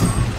Peace.